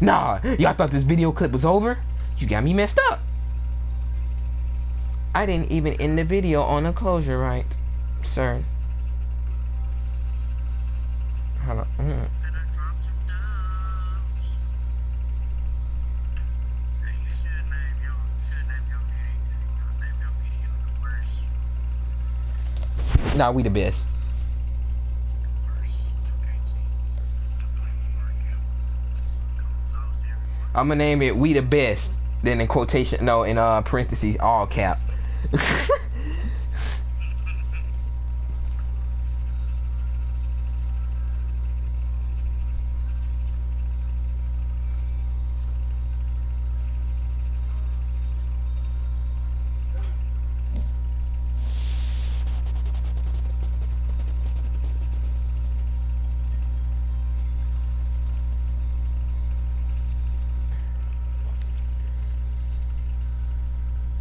Nah, y'all thought this video clip was over? You got me messed up. I didn't even end the video on a closure right, sir. Hold on. Mm. Finna drop some dubs. Hey, you should name your, you should name your video, name your video the worst, Nah, we the best. worst 2K team to play Mario. Comes out every fucking I'm gonna name it "We the Best." Then in quotation, no, in uh parentheses, all cap.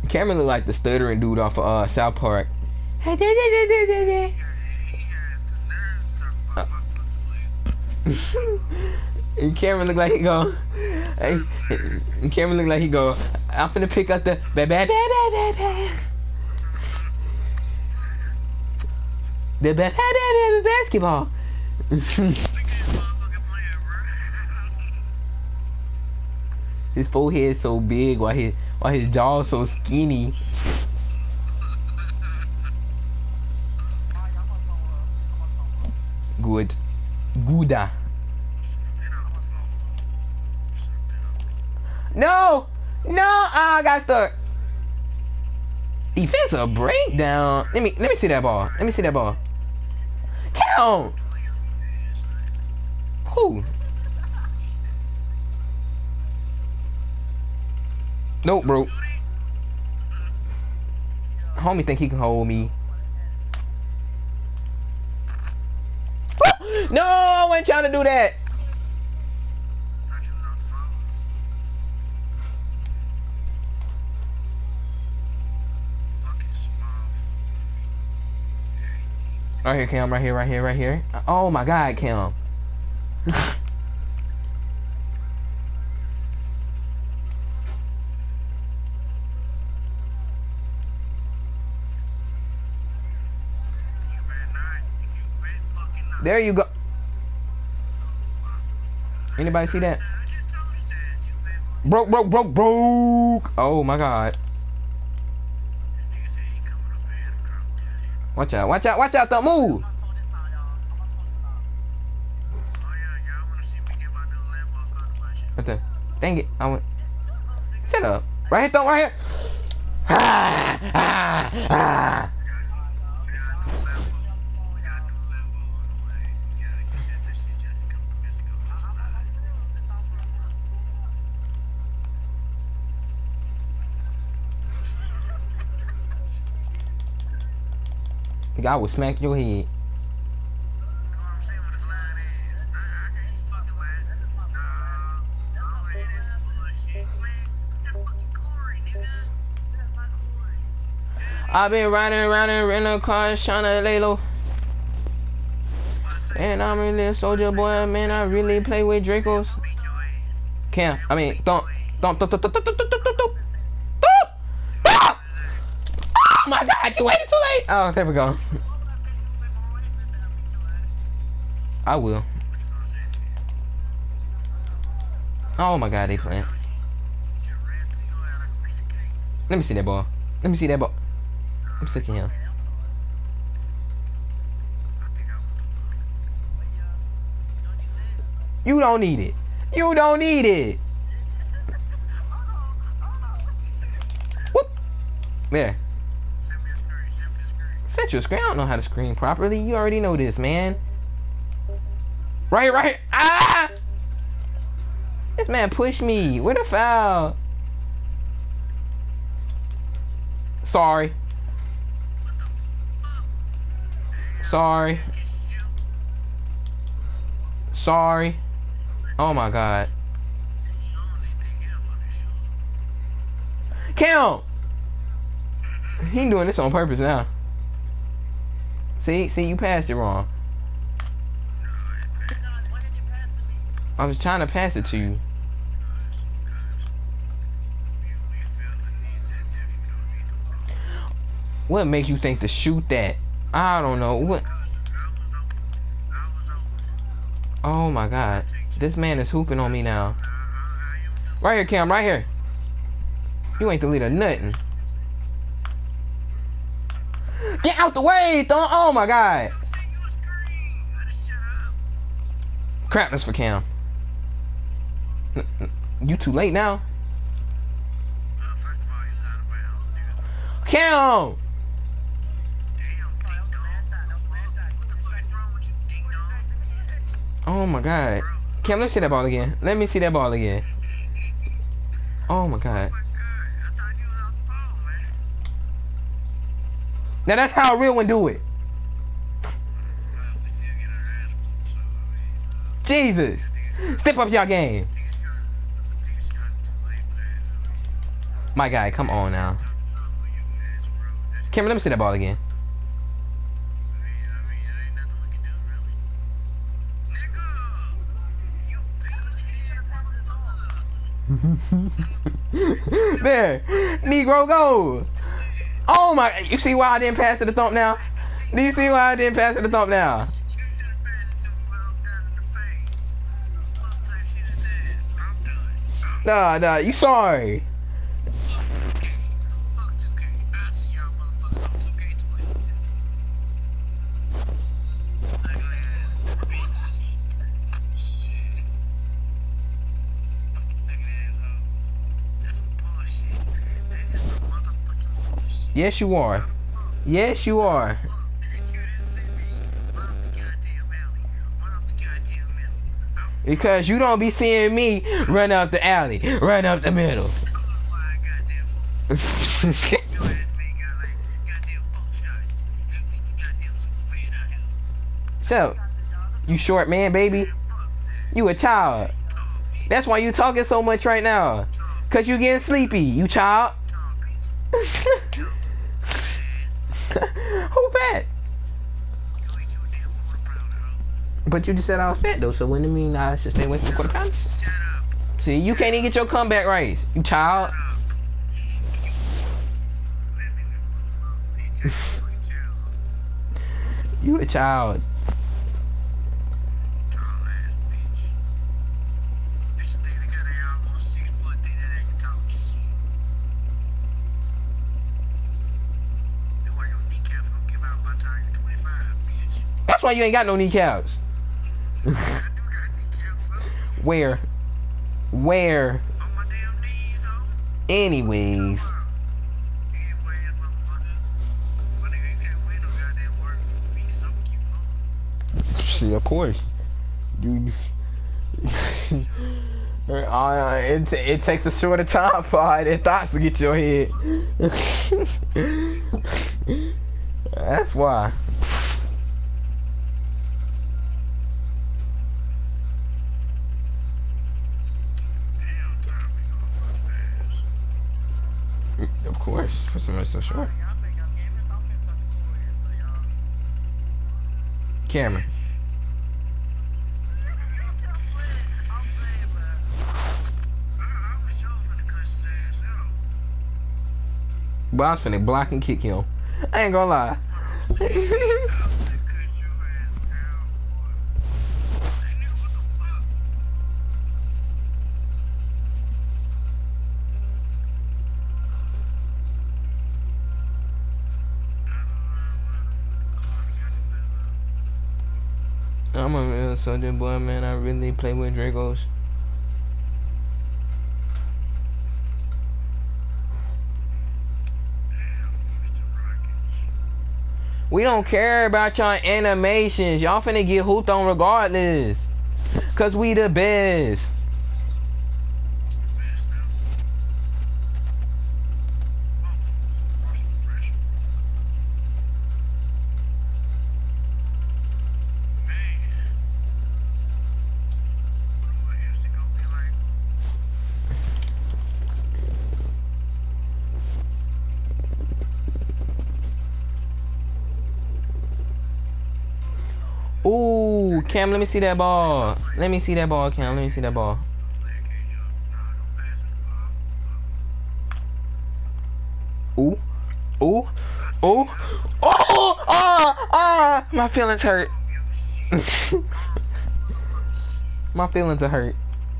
Cameron look like the stuttering dude off of uh South Park. He has the nerves to talk about my fucking player. and Cameron look like he go. Hey, and Cameron look like he go. I'm finna pick up the ba ba ba ba ba ba. The ba ba ba ba ba basketball. Look at that motherfucking player, bro. his forehead so big while his while his jaw so skinny. Good. Gouda. No! No! Ah, I got stuck. Defensive breakdown. Let me let me see that ball. Let me see that ball. Count. Who? Nope, bro. Homie think he can hold me. no, I wasn't trying to do that. Right here, Cam. Right here, right here, right here. Oh my God, Cam. There you go. Anybody see that? Broke, broke, broke, broke. Oh my god. Watch out, watch out, watch out, don't move. What the? Dang it, I went. Shut up. Right here, don't, right here. Ah, ah, ah. Corey, nigga. That's my Corey. I've been riding around in rental cars trying to lay low. I? And I'm really a soldier boy, man. I really play with Dracos. Your. Cam, I mean, don't, don't, don't, don't, don't, don't, don't, don't. Stop! Stop! Oh my God, you late. Oh, there we go. I will. Oh my God, they playing. Let me see that ball. Let me see that ball. I'm sick of him. You don't need it. You don't need it. Whoop. There. Send me a screen. Send me a Set your screen. I don't know how to screen properly. You already know this, man. Right right. Ah! This man pushed me. Where the foul? Sorry. What? Sorry. Sorry. Oh my god. Count! He doing this on purpose now. See, see, you passed it wrong. I was trying to pass it to you. What makes you think to shoot that? I don't know. What? Oh my god. This man is hooping on me now. Right here, Cam. Right here. You ain't the leader nothing. Get out the way. Oh my god. Crap, that's for Cam. You too late now. Cam! Oh my god. Cam, let me see that ball again. Let me see that ball again. Oh my god. Oh my god, I thought you was off the phone, man. Now that's how a real one do it. Jesus. Step up y'all game. My guy, come on now. talk to all of you ass, bro. That's Cam, let me see that ball again. There. Negro go. Oh my you see why I didn't pass it to thump now? Do you see why I didn't pass it to thump now? You should have passed Yes you are. Yes you are. Because you don't be seeing me run up the alley, run up the middle. so, you short man, baby. You a child. That's why you talking so much right now. Cause you getting sleepy, you child. But you just said I was fat though, so wouldn't it mean I should stay away from quarter pound? Shut up. See, you can't even get your comeback right, you child. Shut up. Bitch, I fucking child. You a child. Tall ass bitch. Bitch think they got they almost six foot, think that they can talk shit. Know why your kneecaps gonna give out by the time you're 25, bitch. That's why you ain't got no kneecaps. I do got kneecaps, huh? Where? Where? Anyways. See, of course. Dude. uh, it, it takes a shorter time for all thoughts to get your head. That's why. Damn, time be going by fast. Of course, for somebody so short. Cameron. Don't. I was finna block and kick him. I ain't gonna lie. I'm a real soldier boy, man. I really play with Dracos. We don't care about y'all animations. Y'all finna get hooped on regardless. Cause we the best. Ooh, Cam, let me see that ball. Let me see that ball, Cam. Let me see that ball. Ooh, ooh, Oh, oh, ah, ah, my feelings hurt. My feelings are hurt.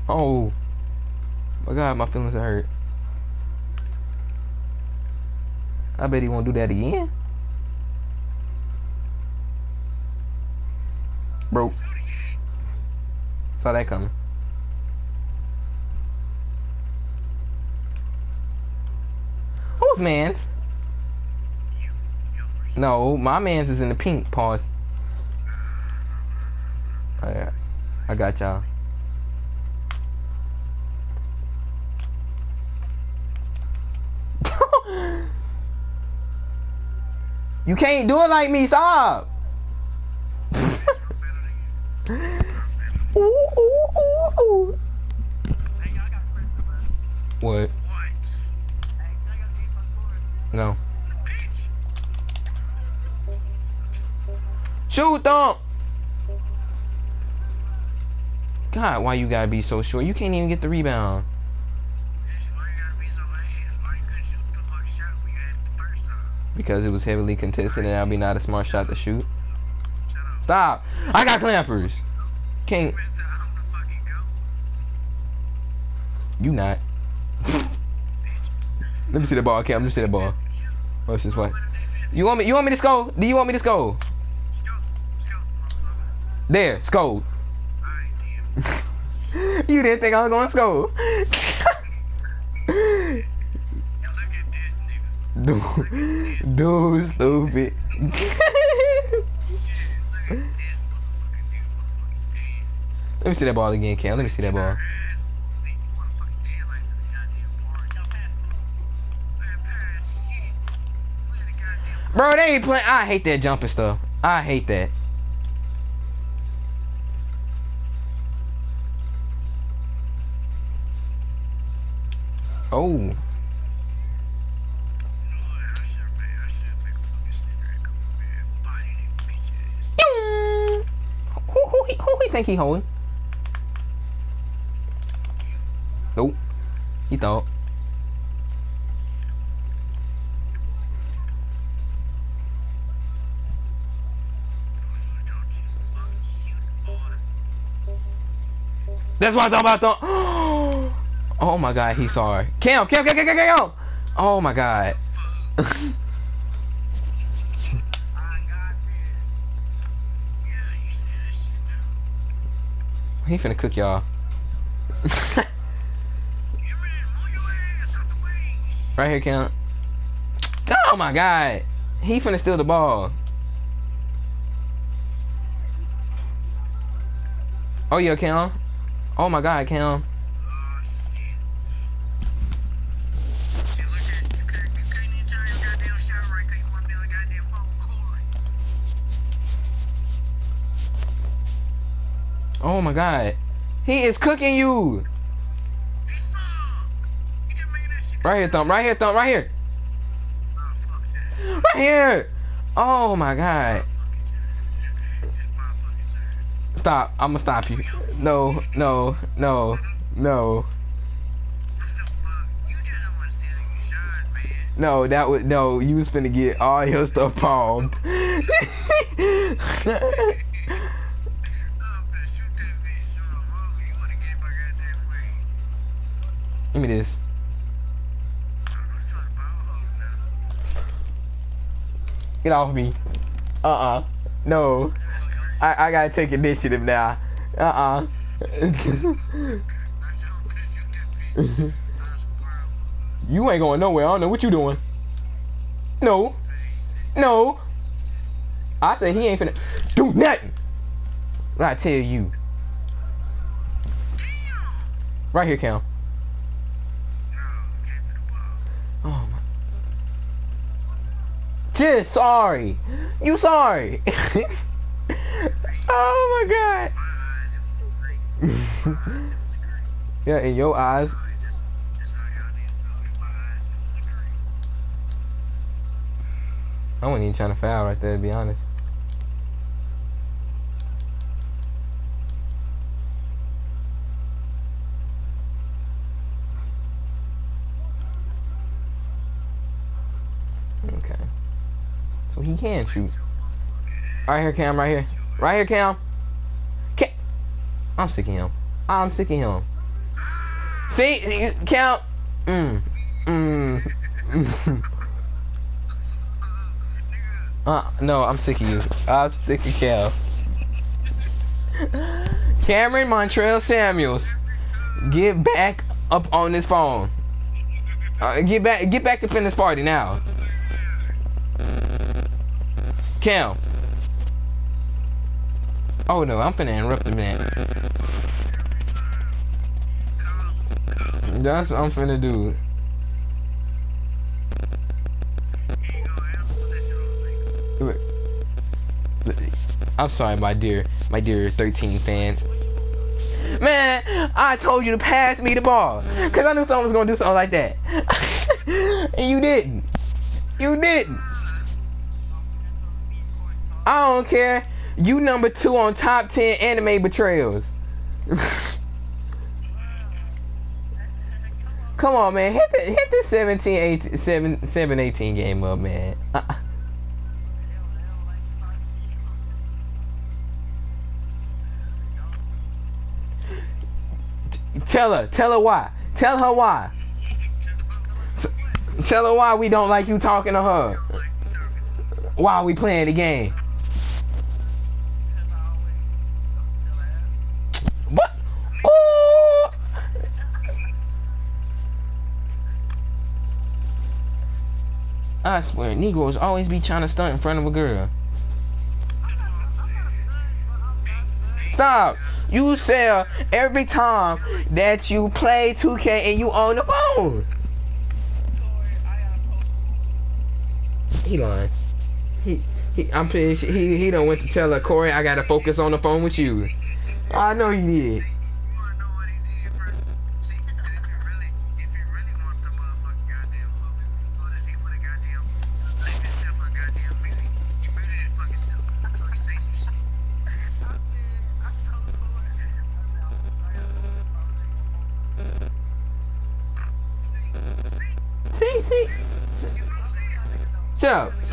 Oh, my God, my feelings are hurt. I bet he won't do that again. Bro, saw that coming. Whose man's? No, my man's is in the pink. Pause. Oh, I, I got y'all. you can't do it like me. Stop. ooh, ooh, ooh, ooh. Hey, I got a question, man. What? What? Hey, I got to my score. No. Shoot, thump. God, why you gotta be so short? You can't even get the rebound. Bitch, why you gotta be so ass? Why you couldn't shoot the fucking shot when you had it the first time? Because it was heavily contested and that'd be not a smart shot to shoot. Stop. I got clampers. Can't. Where's the, I'm gonna fucking go. You not. Let me see the ball, Cam. Let me see the ball. What's this defense You want me? You want me to score? Do you want me to score? There, score. You didn't think I was gonna score. Dude, dude, stupid. Let me see that ball again, Cam. Let me see that ball. Bro, they ain't playing. I hate that jumping stuff. I hate that. Oh, who who he, who he think he holding? Nope. He thought. Don't shoot, don't you fucking shoot, boy. That's what I'm talking about. Though. Oh my God, he's sorry. Cam, Cam, Cam, Cam, Cam, Cam. Oh my God. He finna cook y'all. The here, Cam. Oh my God. He finna steal the ball. Oh yeah, Cam. Oh my God, Cam. Oh my God. He is cooking you. Right here, thumb. Right here, thumb. Right here. Right here. Oh my God. Stop. I'm gonna stop you. No, no, no, no. No, that was no. You was finna get all your stuff palmed. Give me this. Get off me. Uh uh No. I I gotta take initiative now. Uh uh wild. you ain't going nowhere. I don't know what you doing. No. No. I said he ain't finna do nothing. I tell you. Right here, Cam. Oh my. Just sorry. You sorry. oh my god. Yeah, in your eyes. I wasn't even trying to foul right there, to be honest. Okay. So he can shoot. Right here, Cam. Right here. Right here, Cam. Cam. I'm sick of him. I'm sick of him. See, Cam. Mm. Mm. mm. Uh, no, I'm sick of you. I'm sick of Cam. Cameron Montrell Samuels, get back up on this phone. Uh, get back, get back up in this party now. Cam. Oh no, I'm finna interrupt the man. That's what I'm finna do. Look. I'm sorry, my dear, my dear 13 fans. Man, I told you to pass me the ball. Cause I knew someone was gonna do something like that. and you didn't. You didn't. I don't care. You number two on top 10 anime betrayals. Come on, man. Hit the hit the 17 18, 7, 7 18 game up, man. Uh, tell her. Tell her why. Tell her why. Tell her why we don't like you talking to her. While we playing the game. What? Ooh! I swear, Negroes always be trying to stunt in front of a girl. Stop! You sell every time that you play 2K and you on the phone. He lying. He, he, I'm pretty sure he, he don't went to tell her, Corey, I gotta focus on the phone with you. I know he did.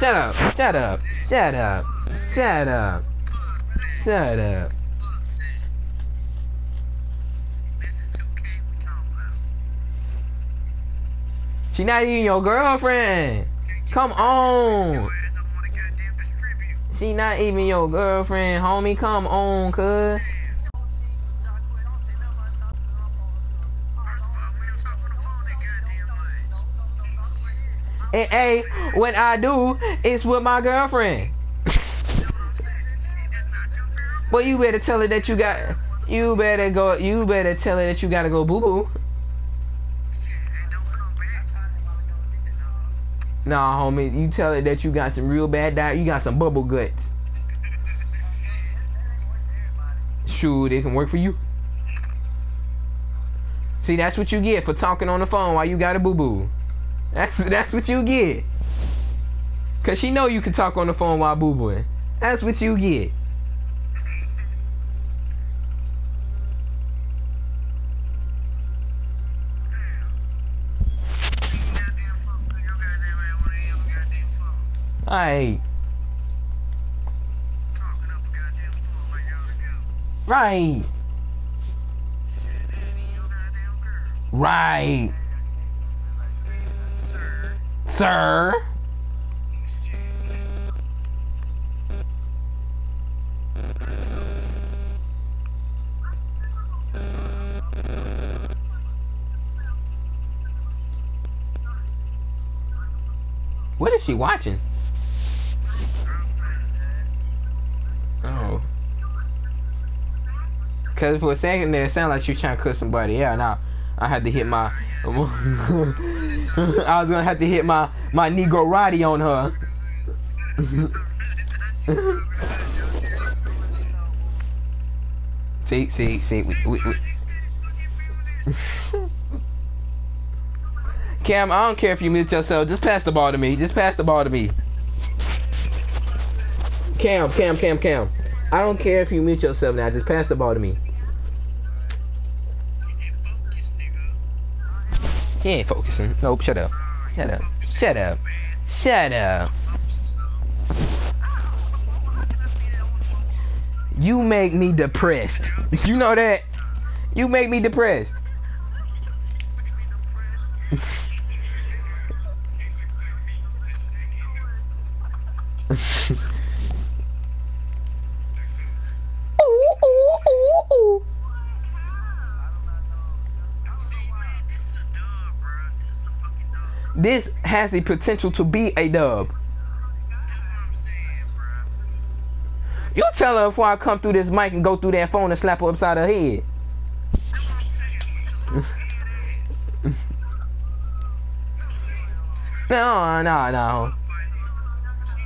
Shut up, shut up, shut up, shut up, shut up, shut up. This is 2K we talking about. She not even your girlfriend. Come on. She not even your girlfriend, homie. Come on, cuz. And hey, when I do, it's with my girlfriend. Well, you better tell her that you got. You better go. You better tell her that you gotta go boo boo. Nah, homie. You tell her that you got some real bad diet. You got some bubble guts. Shoot, it can work for you. See, that's what you get for talking on the phone while you got a boo boo. That's that's what you get. Cause she know you can talk on the phone while boo booing. That's what you get. Goddamn phone. Your goddamn ass wanna have a goddamn phone. Alright, Talking up a goddamn storm like y'all to go. right, Shit, that ain't your goddamn girl. right, Sir. you. What is she watching? Oh. Cause for a second there, it sounded like was trying to cut somebody out. Now I had to hit my. I was gonna have to hit my my Negro Roddy on her. see, see, see. We, we, we. Cam, I don't care if you mute yourself. Just pass the ball to me. Just pass the ball to me. Cam, Cam, Cam, Cam. I don't care if you mute yourself now. Just pass the ball to me. He ain't focusing. Nope, shut up. Shut up. Shut up. Shut up. You make me depressed. You know that? You make me depressed. This has the potential to be a dub. You tell her before I come through this mic and go through that phone and slap her upside her head. No, no, no. She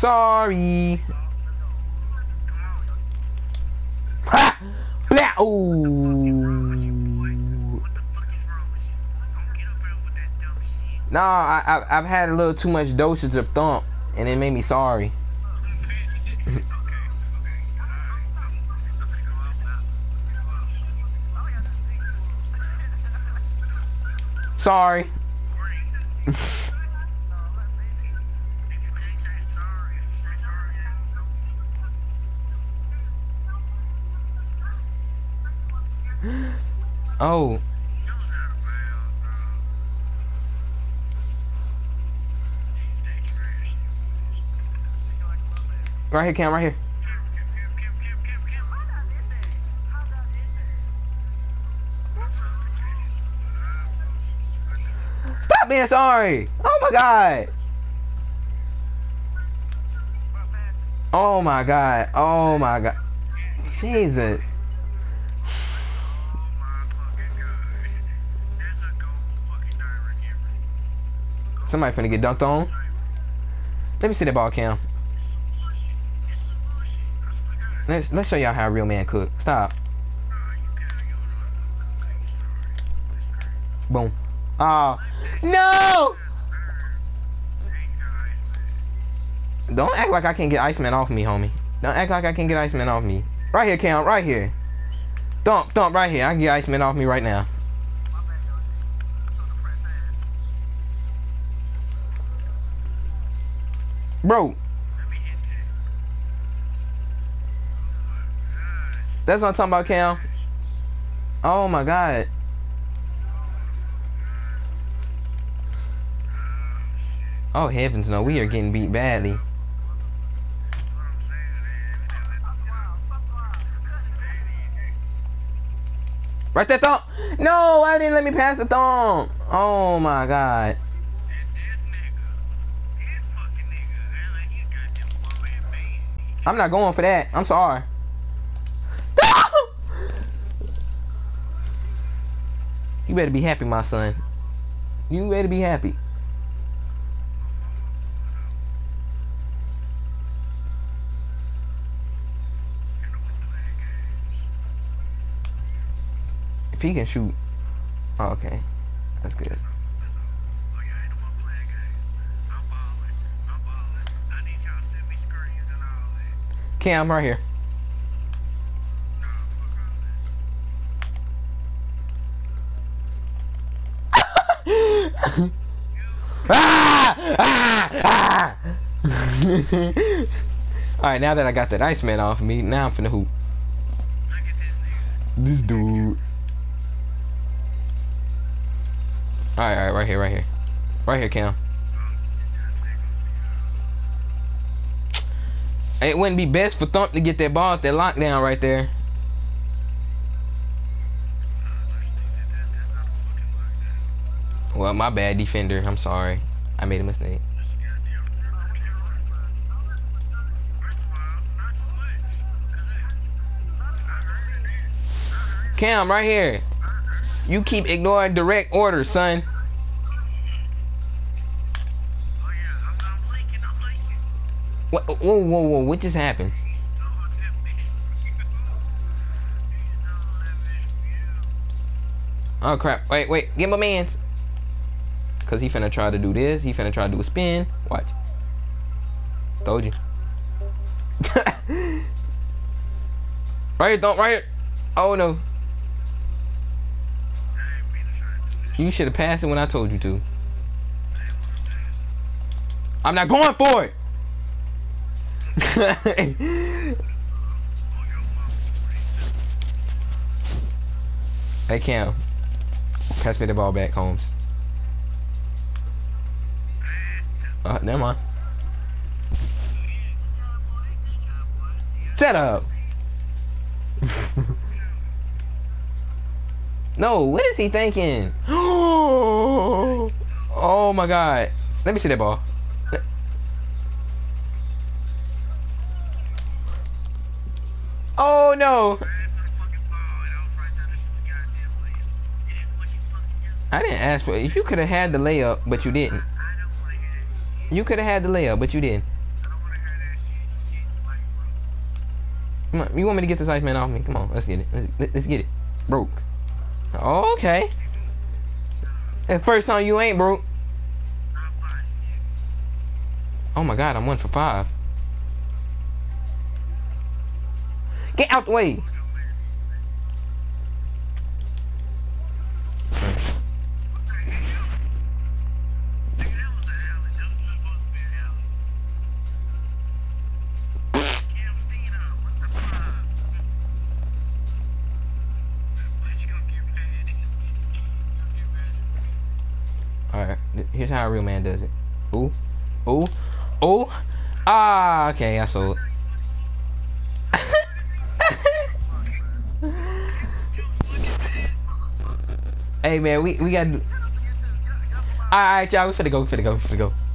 know dumb shit. Nah, I, I, I've had a little too much dosage of thump, and it made me sorry. okay, okay. Alright. I'm, I'm finna go off now. I'm finna go off. Sorry. Great. If you can't say sorry, say sorry. oh, You was out of bounds, dog. They, they trash you. right here, Cam, right here. Stop being sorry. Oh my god. Oh my god. Oh my god. Jesus. Somebody finna get dunked on. Let me see that ball, Cam. Let's let's show y'all how a real man cook. Stop. Boom. Oh no! Don't act like I can't get Iceman off me, homie. Don't act like I can't get Iceman off me. Right here, Cam. Right here. Thump, thump, right here. I can get Iceman off me right now. Bro, that's what I'm talking about, Cam. Oh my god. Oh heavens no, we are getting beat badly. Right there, thump. No, why didn't let me pass the thump? Oh my god. I'm not going for that. I'm sorry. you better be happy, my son. You better be happy. If he can shoot. Oh, okay. That's good. Cam, right here. ah! Ah! Ah! Alright, now that I got that Iceman off me, now I'm finna hoop. This dude. Alright, alright, right here, right here. Right here, Cam. It wouldn't be best for Thump to get that ball at that lockdown right there. Well, my bad, defender. I'm sorry. I made a mistake. Cam, right here. You keep ignoring direct orders, son. Whoa, whoa, whoa! What just happened? Oh crap! Wait, wait! Get my man's. Cause he finna try to do this. He finna try to do a spin. Watch. Told you. right don't right. Oh no. You should have passed it when I told you to. I'm not going for it. Oh, your mom was 47. hey Cam, pass me the ball back, Holmes. Uh, never mind. Shut up. no, what is he thinking? oh my god. Let me see that ball. Oh no. Ran for the fucking ball, and I was right there to shoot the goddamn layup. And it's what you fucking do. I didn't ask for it. If you could have had the layup, but you didn't. You could have had the layup, but you didn't. Come on, you want me to get this ice man off me? Come on, let's get it. Let's, let's get it. Broke. Okay. The first time you ain't broke. Oh my god, I'm one for five. Get out the way. Alright, here's how a real man does it. Ooh. Ooh. Ooh. Ah, okay, I saw man, we, we gotta do Alright, y'all, we finna go, we finna go, we finna go.